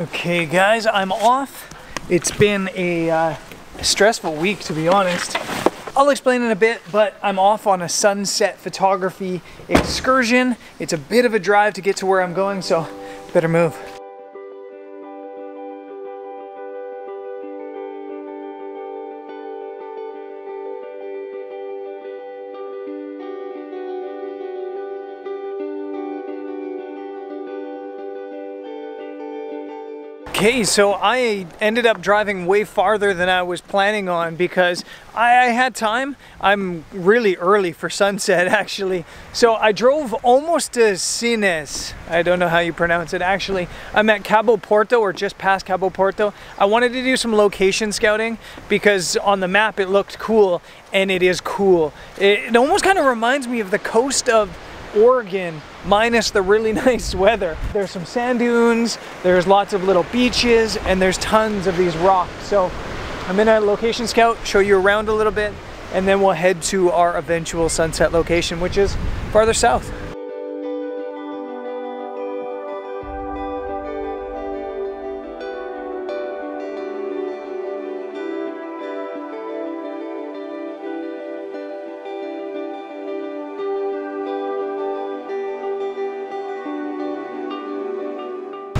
Okay guys, I'm off. It's been a uh, stressful week to be honest. I'll explain in a bit, but I'm off on a sunset photography excursion. It's a bit of a drive to get to where I'm going, so better move. Okay, so I ended up driving way farther than I was planning on because I, had time. I'm really early for sunset actually. So I drove almost to Sines. I don't know how you pronounce it actually. I'm at Cabo Porto or just past Cabo Porto. I wanted to do some location scouting because on the map it looked cool and it is cool. It, it almost kind of reminds me of the coast of Oregon minus the really nice weather. There's some sand dunes, there's lots of little beaches, and there's tons of these rocks. So I'm in a location scout, show you around a little bit, and then we'll head to our eventual sunset location, which is farther south.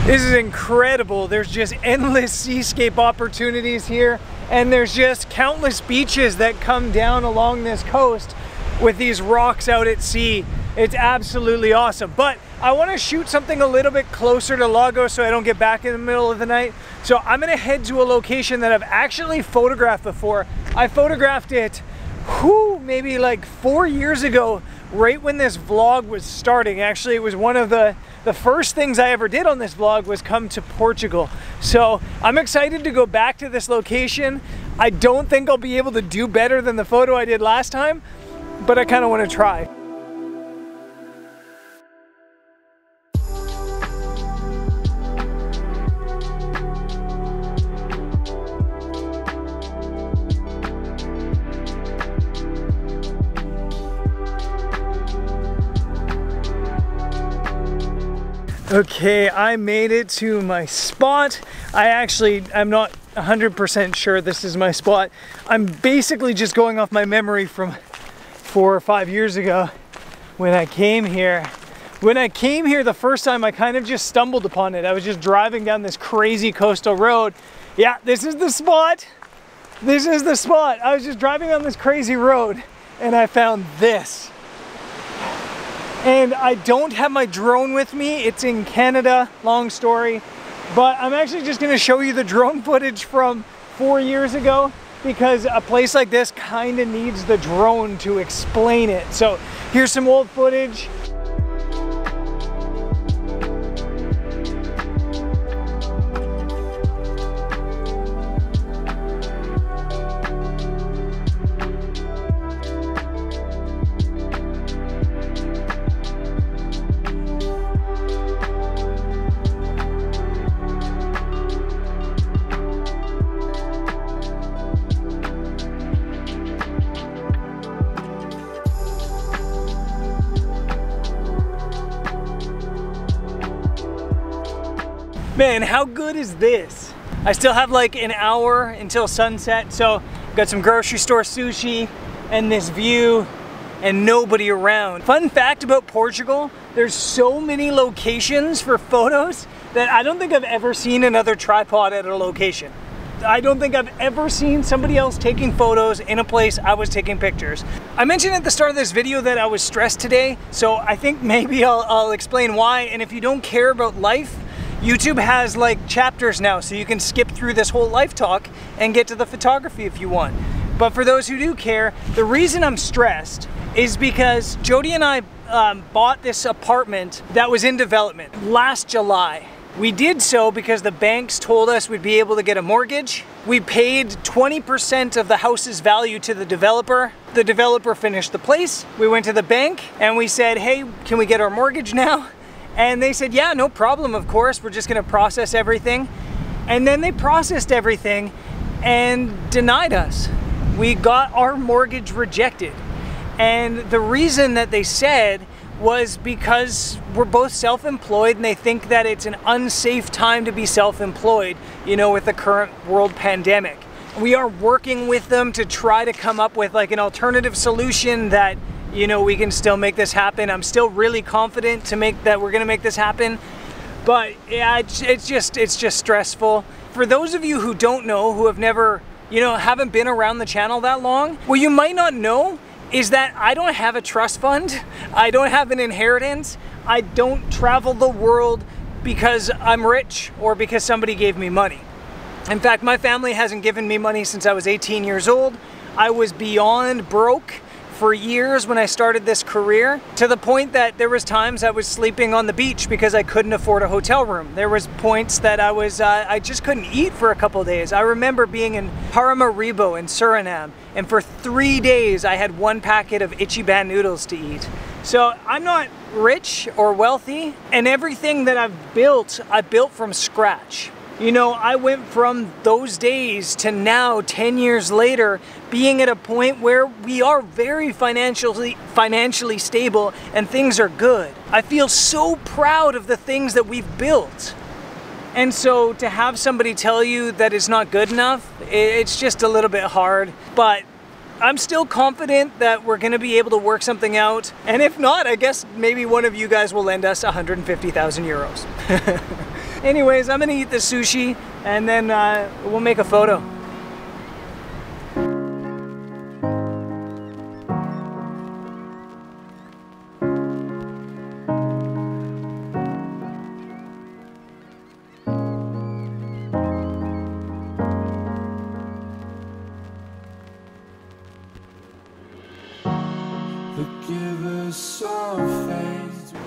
This is incredible. There's just endless seascape opportunities here and there's just countless beaches that come down along this coast with these rocks out at sea. It's absolutely awesome. But I want to shoot something a little bit closer to Lagos so I don't get back in the middle of the night. So I'm going to head to a location that I've actually photographed before. I photographed it whew, maybe like four years ago right when this vlog was starting. Actually, it was one of the, the first things I ever did on this vlog was come to Portugal. So I'm excited to go back to this location. I don't think I'll be able to do better than the photo I did last time, but I kind of want to try. Okay, I made it to my spot. I actually, I'm not 100% sure this is my spot. I'm basically just going off my memory from four or five years ago when I came here. When I came here the first time, I kind of just stumbled upon it. I was just driving down this crazy coastal road. Yeah, this is the spot. This is the spot. I was just driving on this crazy road and I found this and I don't have my drone with me. It's in Canada, long story. But I'm actually just gonna show you the drone footage from four years ago because a place like this kind of needs the drone to explain it. So here's some old footage. Man, how good is this? I still have like an hour until sunset, so got some grocery store sushi and this view and nobody around. Fun fact about Portugal, there's so many locations for photos that I don't think I've ever seen another tripod at a location. I don't think I've ever seen somebody else taking photos in a place I was taking pictures. I mentioned at the start of this video that I was stressed today, so I think maybe I'll, I'll explain why, and if you don't care about life, YouTube has like chapters now, so you can skip through this whole life talk and get to the photography if you want. But for those who do care, the reason I'm stressed is because Jody and I um, bought this apartment that was in development last July. We did so because the banks told us we'd be able to get a mortgage. We paid 20% of the house's value to the developer. The developer finished the place. We went to the bank and we said, hey, can we get our mortgage now? And they said, yeah, no problem, of course. We're just gonna process everything. And then they processed everything and denied us. We got our mortgage rejected. And the reason that they said was because we're both self-employed and they think that it's an unsafe time to be self-employed, you know, with the current world pandemic. We are working with them to try to come up with like an alternative solution that, you know, we can still make this happen. I'm still really confident to make that we're gonna make this happen. But yeah, it's, just, it's just stressful. For those of you who don't know, who have never, you know, haven't been around the channel that long, what you might not know is that I don't have a trust fund. I don't have an inheritance. I don't travel the world because I'm rich or because somebody gave me money. In fact, my family hasn't given me money since I was 18 years old. I was beyond broke for years when I started this career to the point that there was times I was sleeping on the beach because I couldn't afford a hotel room. There was points that I was uh, I just couldn't eat for a couple days. I remember being in Paramaribo in Suriname and for three days I had one packet of Itchy Ichiban noodles to eat. So I'm not rich or wealthy and everything that I've built, I built from scratch. You know, I went from those days to now, 10 years later, being at a point where we are very financially financially stable and things are good. I feel so proud of the things that we've built. And so to have somebody tell you that it's not good enough, it's just a little bit hard. But I'm still confident that we're gonna be able to work something out. And if not, I guess maybe one of you guys will lend us 150,000 euros. Anyways, I'm gonna eat the sushi and then uh, we'll make a photo.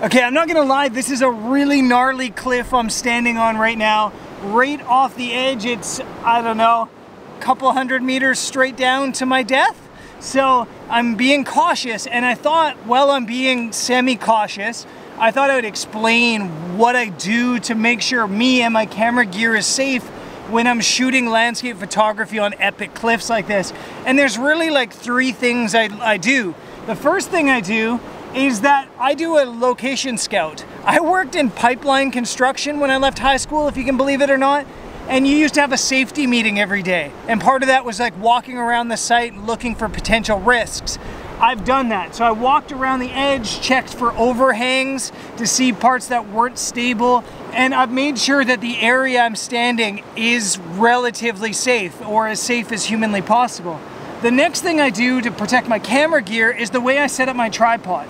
Okay, I'm not gonna lie, this is a really gnarly cliff I'm standing on right now. Right off the edge, it's, I don't know, a couple hundred meters straight down to my death. So I'm being cautious and I thought, while I'm being semi-cautious, I thought I would explain what I do to make sure me and my camera gear is safe when I'm shooting landscape photography on epic cliffs like this. And there's really like three things I, I do. The first thing I do is that I do a location scout. I worked in pipeline construction when I left high school, if you can believe it or not. And you used to have a safety meeting every day. And part of that was like walking around the site and looking for potential risks. I've done that. So I walked around the edge, checked for overhangs to see parts that weren't stable, and I've made sure that the area I'm standing is relatively safe or as safe as humanly possible. The next thing I do to protect my camera gear is the way I set up my tripod.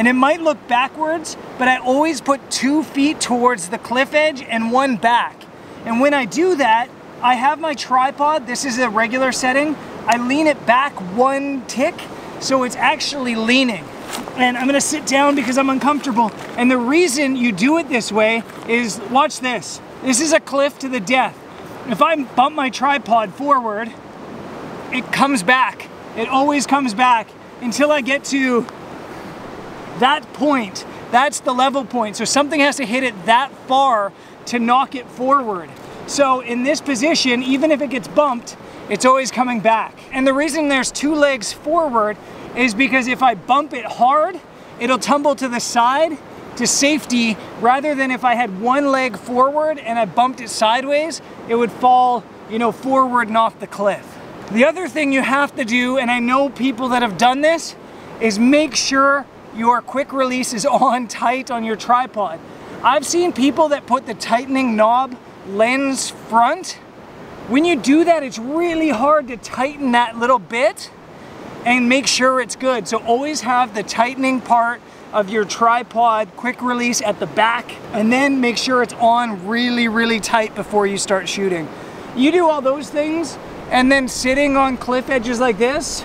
And it might look backwards, but I always put two feet towards the cliff edge and one back. And when I do that, I have my tripod, this is a regular setting, I lean it back one tick, so it's actually leaning. And I'm gonna sit down because I'm uncomfortable. And the reason you do it this way is, watch this. This is a cliff to the death. If I bump my tripod forward, it comes back. It always comes back until I get to that point. That's the level point. So something has to hit it that far to knock it forward. So in this position, even if it gets bumped, it's always coming back. And the reason there's two legs forward is because if I bump it hard, it'll tumble to the side to safety rather than if I had one leg forward and I bumped it sideways, it would fall, you know, forward and off the cliff. The other thing you have to do, and I know people that have done this, is make sure your quick release is on tight on your tripod. I've seen people that put the tightening knob lens front. When you do that, it's really hard to tighten that little bit and make sure it's good. So always have the tightening part of your tripod quick release at the back and then make sure it's on really, really tight before you start shooting. You do all those things and then sitting on cliff edges like this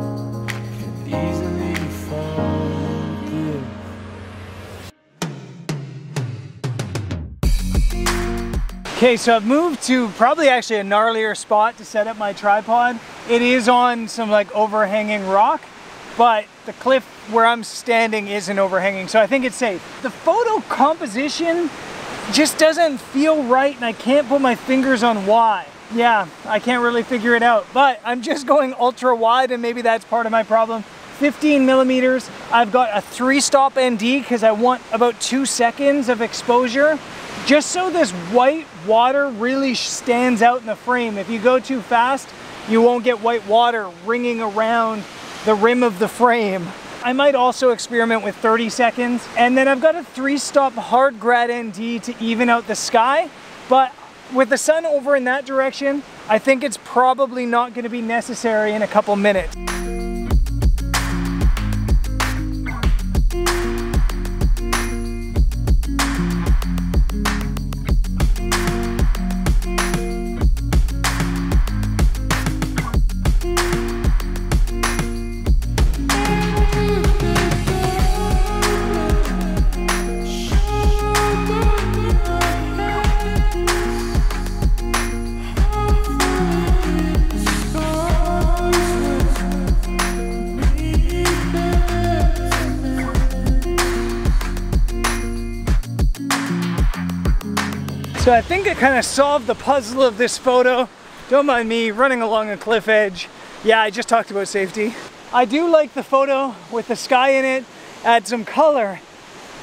Okay, so I've moved to probably actually a gnarlier spot to set up my tripod. It is on some like overhanging rock, but the cliff where I'm standing isn't overhanging, so I think it's safe. The photo composition just doesn't feel right and I can't put my fingers on why. Yeah, I can't really figure it out, but I'm just going ultra wide and maybe that's part of my problem. 15 millimeters. I've got a three stop ND because I want about two seconds of exposure just so this white water really stands out in the frame. If you go too fast, you won't get white water ringing around the rim of the frame. I might also experiment with 30 seconds. And then I've got a three stop hard grad ND to even out the sky. But with the sun over in that direction, I think it's probably not gonna be necessary in a couple minutes. So I think I kind of solved the puzzle of this photo. Don't mind me running along a cliff edge. Yeah, I just talked about safety. I do like the photo with the sky in it, add some color,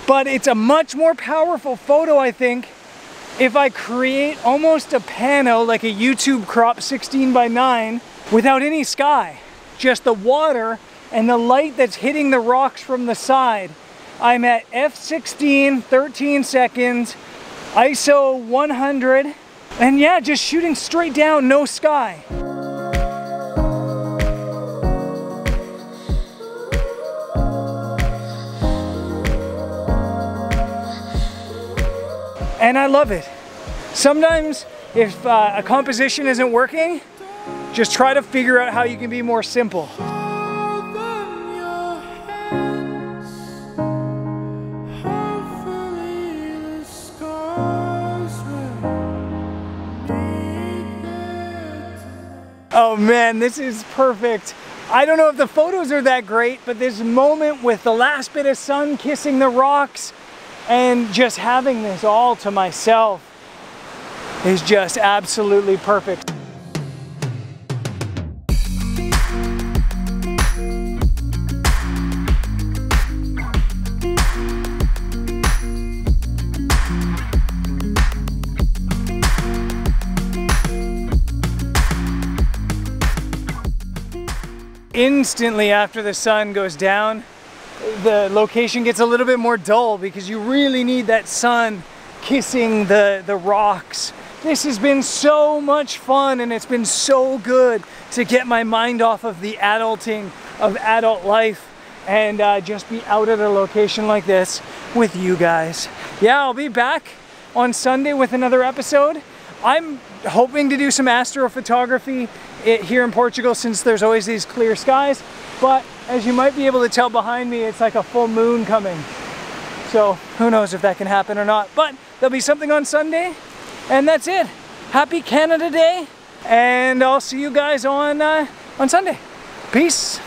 but it's a much more powerful photo, I think, if I create almost a pano, like a YouTube crop 16 by 9, without any sky. Just the water and the light that's hitting the rocks from the side. I'm at f16, 13 seconds, ISO 100, and yeah, just shooting straight down, no sky. And I love it. Sometimes if uh, a composition isn't working, just try to figure out how you can be more simple. Man, this is perfect. I don't know if the photos are that great, but this moment with the last bit of sun kissing the rocks and just having this all to myself is just absolutely perfect. Instantly after the sun goes down, the location gets a little bit more dull because you really need that sun kissing the, the rocks. This has been so much fun and it's been so good to get my mind off of the adulting of adult life and uh, just be out at a location like this with you guys. Yeah, I'll be back on Sunday with another episode. I'm hoping to do some astrophotography here in Portugal since there's always these clear skies. But as you might be able to tell behind me, it's like a full moon coming. So who knows if that can happen or not. But there'll be something on Sunday and that's it. Happy Canada Day. And I'll see you guys on, uh, on Sunday. Peace.